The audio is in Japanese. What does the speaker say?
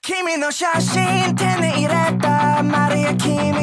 君の写真手に入れたマリア君